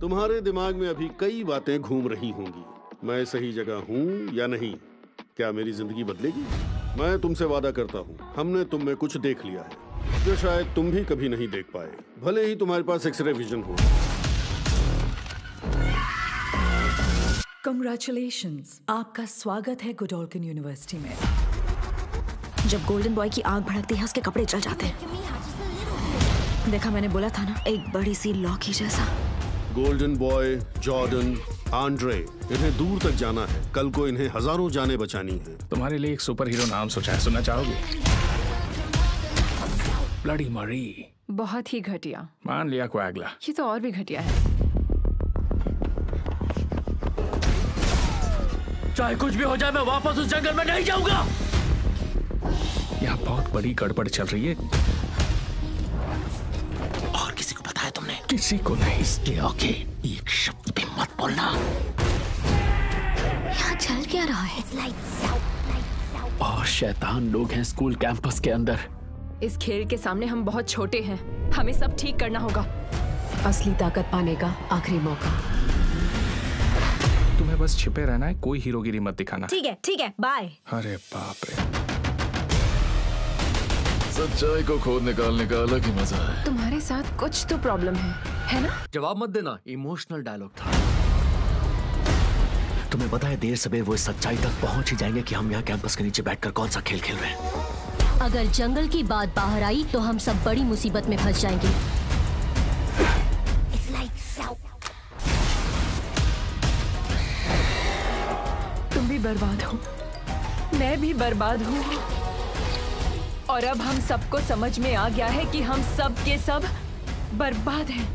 तुम्हारे दिमाग में अभी कई बातें घूम रही होंगी। मैं सही जगह हूँ या नहीं? क्या मेरी ज़िंदगी बदलेगी? मैं तुमसे वादा करता हूँ, हमने तुम में कुछ देख लिया है, जो शायद तुम भी कभी नहीं देख पाए। भले ही तुम्हारे पास एक्सरे विजन हो। कंग्रेचुलेशन आपका स्वागत है गुडोल्कन यूनिवर्सिटी में। जब गोल्डन बॉय की आग भड़कती है, उसके कपड़े जल जाते हैं। देखा मैंने, बोला था ना, एक बड़ी सी लॉकी जैसा। गोल्डन बॉय जॉर्डन आंड्रे इन्हें दूर तक जाना है। कल को इन्हें हज़ारों जाने बचानी है। तुम्हारे लिए एक सुपर हीरो नाम सोचा है सुनना चाहोगे? ब्लडी मरी बहुत ही घटिया। मान लिया को अगला ये तो और भी घटिया है। चाहे कुछ भी हो जाए मैं वापस उस जंगल में नहीं जाऊँगा। यहाँ बहुत बड़ी गड़बड़ चल रही है। किसी को नहीं। इसके आगे एक शब्द भी मत बोलना। यहाँ चल क्या रहा है? और शैतान लोग हैं स्कूल कैंपस के अंदर। इस खेल के सामने हम बहुत छोटे हैं। हमें सब ठीक करना होगा। असली ताकत पाने का आखिरी मौका। तुम्हें बस छिपे रहना है कोई हीरोगिरी मत दिखाना। ठीक है ठीक है बाय अरे बाप रे। सच्चाई को खोद निकालने का अलग ही मज़ा है। तुम्हारे साथ कुछ तो प्रॉब्लम है है ना? जवाब मत देना इमोशनल डायलॉग था। तुम्हें पता है देर सवेर वो इस सच्चाई तक पहुँच ही जाएँगे कि हम यहाँ कैंपस के नीचे बैठकर कौन सा खेल खेल रहे हैं। अगर जंगल की बात बाहर आई तो हम सब बड़ी मुसीबत में फंस जाएँगे। तुम भी बर्बाद हो। मैं भी बर्बाद हूँ। और अब हम सबको समझ में आ गया है कि हम सब के सब बर्बाद हैं।